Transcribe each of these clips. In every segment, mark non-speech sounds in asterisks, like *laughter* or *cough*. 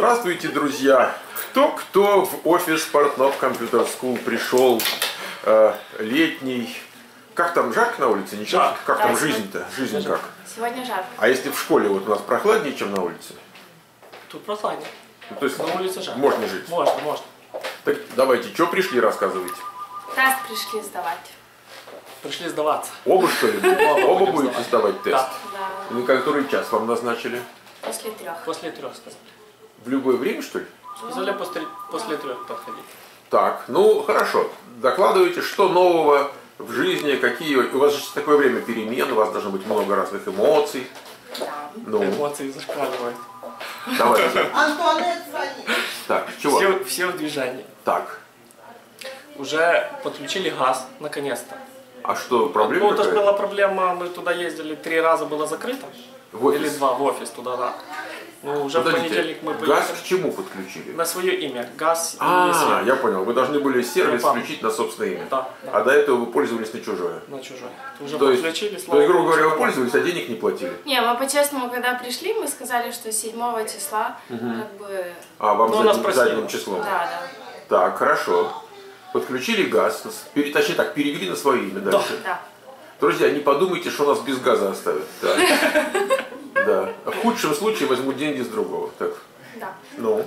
Здравствуйте, друзья! Кто-кто в офис Portnov Computer School пришел э, летний? Как там, жарко на улице? Ничего? Жарко. Как Да, там жизнь-то? Жизнь как? Сегодня жарко. А если в школе вот у нас прохладнее, чем на улице? Тут прохладнее. Ну, то есть На улице жарко. можно жить. Можно, можно. Так давайте, что пришли, рассказывайте. Тест пришли сдавать. Пришли сдаваться. Оба что ли? Оба будете сдавать тест? Да, Да, На который час вам назначили? после трех. после трех сказали. В любое время, что ли? Сказали после, после трех подходить. Так, ну хорошо. Докладывайте, что нового в жизни, какие... У вас же такое время перемен, у вас должно быть много разных эмоций. Да. Ну, Эмоции зашкаливают. давайте. Антуанет звонит. Так, чего? Все, все в движении. Так, Уже подключили газ, наконец-то. а что, проблема Ну, это же была проблема, мы туда ездили, три раза было закрыто. В офис? Или два в офис туда, да. Ну, уже в Подождите, понедельник мы газ поехали. к чему подключили? На свое имя. Газ А, я понял. Вы должны были сервис Ну, включить на собственное имя. Да, да. А до этого вы пользовались на чужое. На чужое. Уже То есть, подключили, то слава есть, грубо говоря, вы пользовались, а денег не платили. Не, мы по-честному, когда пришли, мы сказали, что 7 числа, как бы, А вам Ну, нас задним, задним числом. да, да, Так, хорошо. Подключили газ, точнее так, перевели на свое имя дальше. да. Друзья, не подумайте, что нас без газа оставят. Так. *laughs* Да. В худшем случае возьмут деньги с другого. Так. да. Ну,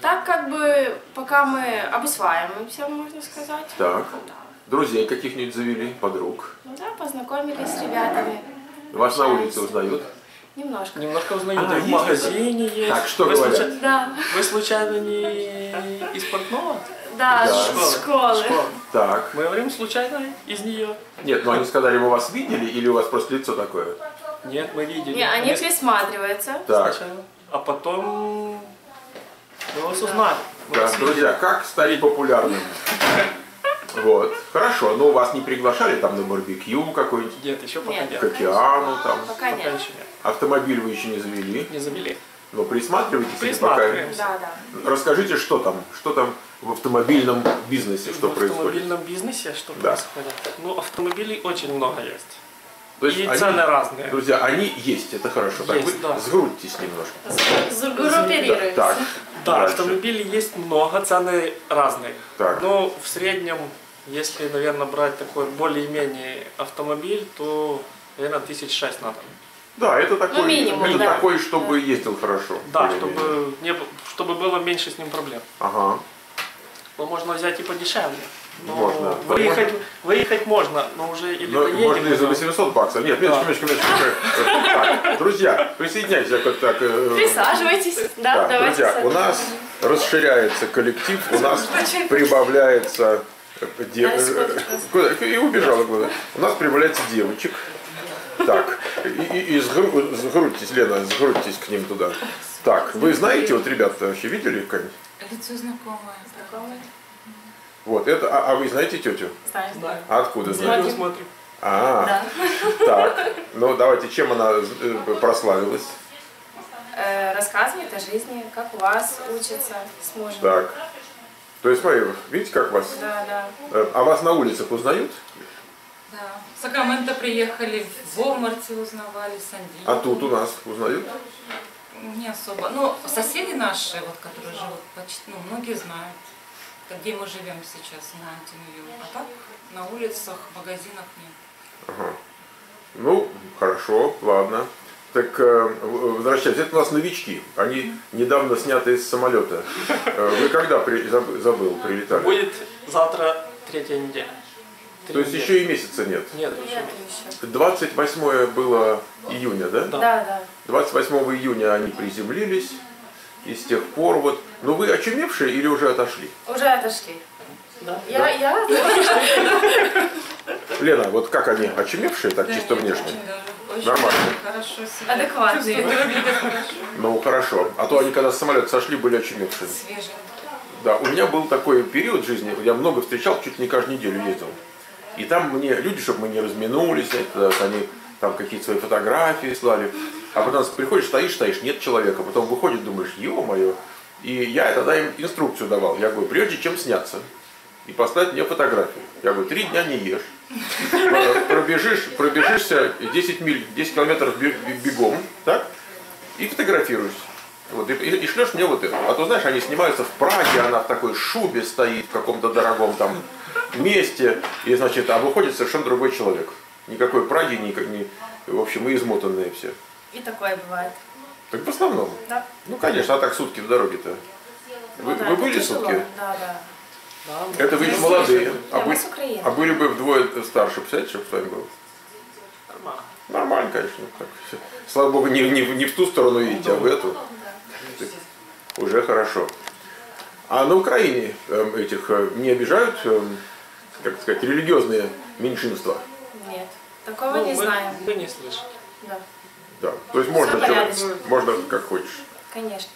Так как бы, пока мы обусваиваемся, можно сказать. так. Да. Друзей каких-нибудь завели, подруг. Ну да, познакомились с ребятами. Вас на улице узнают. Немножко. Немножко узнают. А, в магазине есть. Так, что вы, говорят? случайно, Да, вы случайно не из портного? да, Да. с школы. Школа. Так. Мы говорим случайно из нее. Нет, ну они сказали, мы вас видели или у вас просто лицо такое? Нет, мы видели. Не, они присматриваются. Так. сначала. А потом мы вас узнали. Да, видели. друзья, как стать популярным? Вот. Хорошо, но вас не приглашали там на барбекю какой-нибудь, Нет, еще пока Нет. к океану там. Пока Пока нет. еще нет. Автомобиль вы еще не завели, Не завели. но присматривайтесь. или пока- Присматриваемся. Да, да. Расскажите, что там, что там в автомобильном бизнесе, что в происходит. автомобильном бизнесе что Да. происходит? Ну, автомобилей очень много есть. То есть И они- цены разные. Друзья, они есть, это хорошо. Так, Есть, вы да. сгрудьтесь немножко. Загруппируемся. Так, Да, дальше. автомобилей есть много, цены разные. Так. Но в среднем, если, наверное, брать такой более-менее автомобиль, то, наверное, тысяч шесть надо. Да, это такой, минимум, это да. такой, чтобы ездил хорошо. Да, чтобы, не, чтобы было меньше с ним проблем. Ага. Но можно взять и подешевле. Но Можно. Выехать, выехать можно, но уже или Ну, доедем, можно и за или- 800 баксов. Нет, минуточку, минуточку, минуточку. Так, друзья, присоединяйтесь. как так. э, Присаживайтесь. Да, Да, давайте. друзья, у нас расширяется коллектив, у нас прибавляется э, де- э, и убежала куда. У нас прибавляется девочек. Так, и, и- и сгру- сгрудьтесь, Лена, сгрудьтесь к ним туда. Так, вы знаете, вот ребята вообще видели как-нибудь? Лицо знакомое. Вот, это, а, а вы знаете тетю? А откуда знаете? Видео смотрим. А, Да. так. Ну, давайте, чем она э, прославилась? Э, рассказывает о жизни, как у вас учится с мужем. Так. То есть, смотри, видите, как вас... Да, да. э, А вас на улицах узнают? Да. В Сакраменто приехали, в Волмарте узнавали, в Сан-Диего. А тут у нас узнают? Не особо. Ну, соседи наши, вот, которые живут почти, ну, многие знают, где мы живем сейчас, на Антимию. А так на улицах, в магазинах нет. Ага. Ну, хорошо, ладно. Так, э, в- возвращаясь, это у нас новички. Они недавно сняты из самолета. Э, Вы когда, при- заб- забыл, прилетали? Будет завтра третья неделя. Три То есть недели. еще и месяца нет. Нет, еще. Нет еще. 28 было июня, да? Да. Да, да. 28 июня они приземлились. И с тех пор вот... Ну вы очумевшие или уже отошли? Уже отошли. Да. Я, я, *laughs* Лена, вот как они, очумевшие так Да, чисто нет, внешне? очень даже, очень Нормально. Хорошо себя Адекватные. хорошо. Ну хорошо. А то они когда с самолета сошли, были очумевшие. Свежие. Да, у меня был такой период в жизни, я много встречал, чуть не каждую неделю ездил. И там мне люди, чтобы мы не разминулись, это, они там какие-то свои фотографии слали. А потом приходишь, стоишь, стоишь, нет человека. Потом выходит, думаешь, ё-моё. И я тогда им инструкцию давал. Я говорю, прежде чем сняться и послать мне фотографию. Я говорю, три дня не ешь. Пробежишь, пробежишься 10 миль, 10 километров бе- бе- бегом, так? И фотографируешься. Вот, и, и, и шлешь мне вот это. А то, знаешь, они снимаются в Праге, она в такой шубе стоит, в каком-то дорогом там месте, и, значит, а выходит совершенно другой человек. Никакой Праги, никак не, в общем, мы измотанные все. И такое бывает. Так в основном. Да. Ну, конечно, а так сутки в дороге-то. Вы, Ну да, вы были тяжело. сутки? Да, да. Это вы еще молодые. А, Украины. а были бы вдвое старше, представляете, чтобы с вами было? Нормально. Нормально, конечно. Так. Слава богу, не, не, не в ту сторону идти, а в эту. Уже хорошо. А на Украине эм, этих э, не обижают, эм, как сказать, религиозные меньшинства? Нет. Такого Ну, не мы, знаем. мы не слышим. Да, Да. То есть можно, порядочно. можно как хочешь. конечно.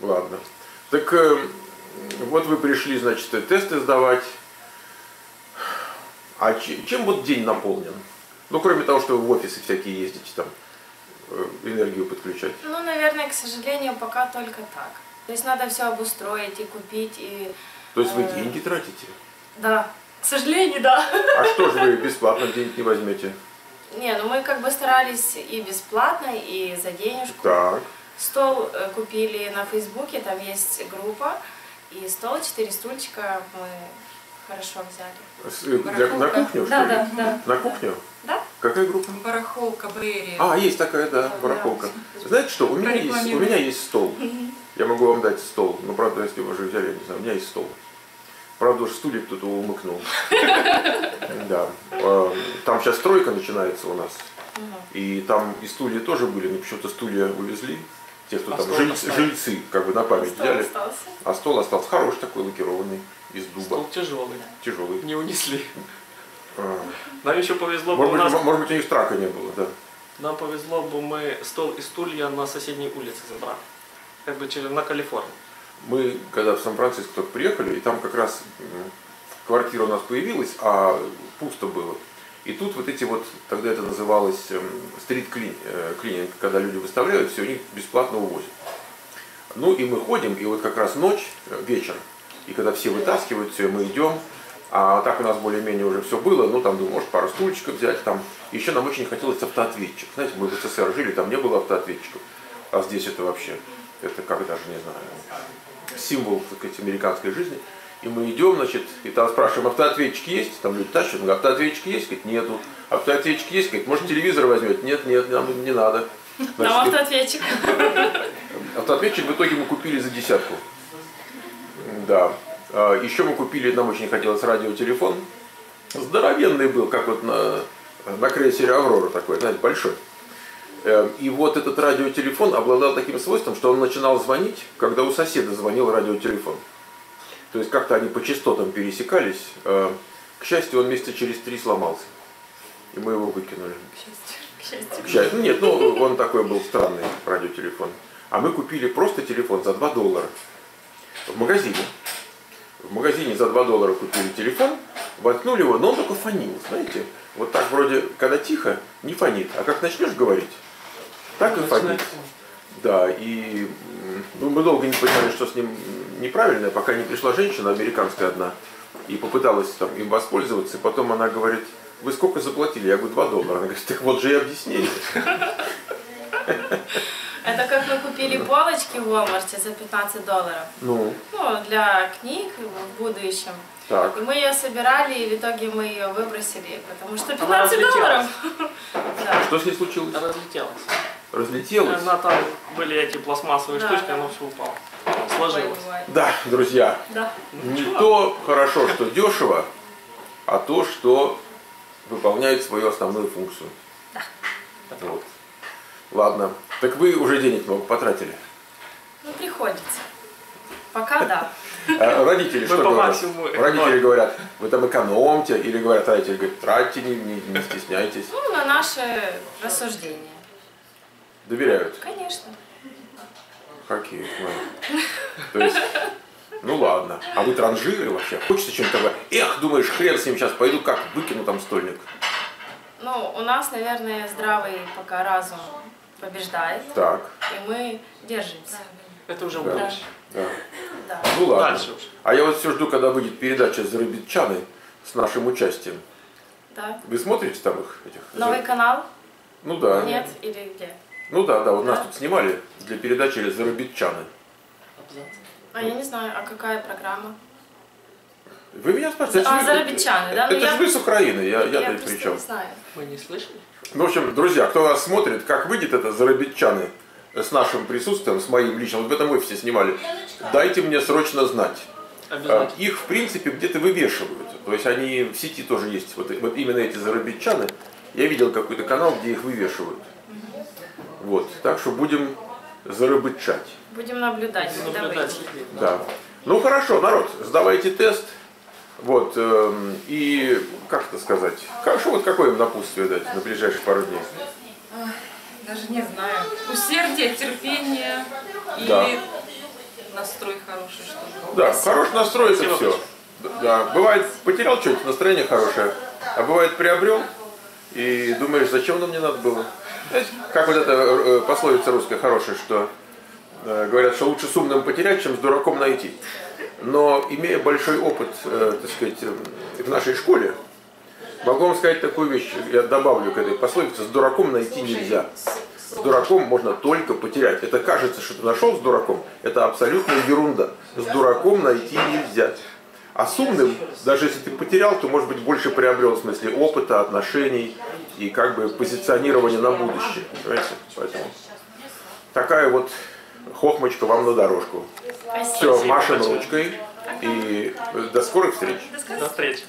Ладно. Так э, вот вы пришли, значит, тесты сдавать. А че- чем вот день наполнен? Ну, кроме того, что вы в офисы всякие ездите, там, э, энергию подключать. Ну, наверное, к сожалению, пока только так. То есть надо все обустроить и купить, и... То есть вы Э. деньги тратите. Да, к сожалению, да. А что же вы бесплатно денег не возьмете? Не, ну мы как бы старались и бесплатно, и за денежку. Так. Стол э, купили на Фейсбуке, там есть группа, и стол, четыре стульчика мы хорошо взяли. С- э, для- на кухню, что Да, ли? да, да. На кухню? Да? Какая группа? Барахолка, Берия. А, есть такая, да, барахолка. Знаете что, у меня есть, у меня есть стол. Я могу вам дать стол. Ну, правда, если вы уже взяли, я не знаю, у меня есть стол. Правда, уж стулья кто-то умыкнул. *laughs* Да. Э, Там сейчас стройка начинается у нас. И там и стулья тоже были, но почему-то стулья увезли. Те, кто А там жильцы, как бы на память Стол взяли. А стол остался хороший такой, лакированный, из дуба, Стол тяжелый. тяжелый. Не унесли. А, Нам еще повезло, бы Может у быть, нас, может быть, у них трака не было, да. нам повезло бы мы стол и стулья на соседней улице забрали. Как бы через на Калифорнию. Мы, когда в Сан-Франциско только приехали, и там как раз квартира у нас появилась, а пусто было. И тут вот эти вот, тогда это называлось эм, стрит клининг, когда люди выставляют, все, у них бесплатно увозят. Ну и мы ходим, и вот как раз ночь, э, вечер, и когда все вытаскивают, все, мы идем, а так у нас более-менее уже все было, ну там, думаю, может, пару стульчиков взять, там. Еще нам очень хотелось автоответчик. Знаете, мы в СССР жили, там не было автоответчиков, а здесь это вообще, это как даже, не знаю, символ, так сказать, американской жизни. И мы идем, значит, и там спрашиваем, автоответчик есть? Там люди тащат, ну, автоответчик есть? Говорит, нету. Автоответчик есть? Говорит, может, телевизор возьмет? Нет, нет, нам не надо. Нам автоответчик. Автоответчик в итоге мы купили за десятку. Да. А, Еще мы купили, нам очень хотелось радиотелефон. Здоровенный был, как вот на, на крейсере Аврора такой, знаете, большой. Э, И вот этот радиотелефон обладал таким свойством, что он начинал звонить, когда у соседа звонил радиотелефон. То есть как-то они по частотам пересекались. Э, К счастью, он месяца через три сломался. И мы его выкинули. К счастью. К счастью. Ну, Нет, ну он такой был странный радиотелефон. А мы купили просто телефон за 2 доллара в магазине. В магазине за 2 доллара купили телефон, воткнули его, но он только фонил, знаете. Вот так вроде, когда тихо, не фонит. А как начнешь говорить, так и. Начинается. Да, и ну, мы долго не понимали, что с ним неправильно, пока не пришла женщина, американская одна, и попыталась там, им воспользоваться, и потом она говорит, вы сколько заплатили? Я говорю, 2 доллара. Она говорит, так вот же и объяснили. Это как мы купили полочки в Walmart за 15 долларов. Ну, Ну, для книг в будущем. так. И мы ее собирали, и в итоге мы ее выбросили, потому что Она 15 долларов. Да. Что с ней случилось? Она разлетелась. Разлетелась? Она там были эти пластмассовые Да, штучки, да. оно все упало. Сложилось. бывает. Да, друзья, Да. не то хорошо, что дешево, а то, что выполняет свою основную функцию. Вот. Ладно. Так вы уже денег много потратили. Ну, приходится. Пока да. *laughs* А родители что говорят? Родители говорят, вы там экономьте, или говорят, родители говорят, тратьте, не, не- не стесняйтесь. Ну, на наше рассуждение. Доверяют. Конечно. Какие? То есть, ну ладно. А вы транжиры вообще? Хочется чем-то... Эх, думаешь, хрен с ним сейчас пойду, как выкину там стольник. Ну, у нас, наверное, здравый пока разум побеждает, Так, и мы держимся. Это уже Да. да. Да. Ну ладно. Дальше уже. А я вот все жду, когда выйдет передача «Зарубитчаны» с нашим участием. Да. Вы смотрите там их? Этих? Новый канал? Ну да. Нет? Или где? Ну да, да, вот нас тут снимали для передачи «Зарубитчаны». А я не знаю, а какая программа? Вы меня спрашиваете? А, это же- «Зарубитчаны», да? Ну, Это я же вы с Украины, я, я, я тут при чем? не знаю. Мы не слышали? Ну, в общем, друзья, кто нас смотрит, как выйдет это «Зарубитчаны» с нашим присутствием, с моим личным, вот в этом офисе снимали, дайте мне срочно знать. Обязательно. Их, в принципе, где-то вывешивают. То есть они в сети тоже есть. Вот, вот именно эти зарубитчаны. Я видел какой-то канал, где их вывешивают. Вот. Так что будем зарубитчать. Будем наблюдать, Наблюдать. Да. Ну хорошо, народ, сдавайте тест. Вот. эм, и как это сказать? Что вот какое им напутствие дать на ближайшие пару дней? Даже не знаю. Усердие, терпение и Да. настрой хороший, чтобы Да, хороший настрой это Спасибо все. Да, бывает потерял что-нибудь, настроение хорошее, а бывает приобрел и думаешь, зачем оно мне надо было. Знаете, как вот эта э, пословица русская хорошая, что э, говорят, что лучше с умным потерять, чем с дураком найти. Но имея большой опыт, э, так сказать, в нашей школе, могу вам сказать такую вещь, я добавлю к этой пословице, с дураком найти нельзя. С дураком можно только потерять. Это кажется, что ты нашел с дураком, это абсолютная ерунда. С дураком найти нельзя. А с умным, даже если ты потерял, то, может быть, больше приобрел в смысле опыта, отношений и как бы позиционирования на будущее. Понимаете? Поэтому такая вот хохмочка вам на дорожку. Спасибо. Все, машем ручкой и до скорых встреч. До встречи.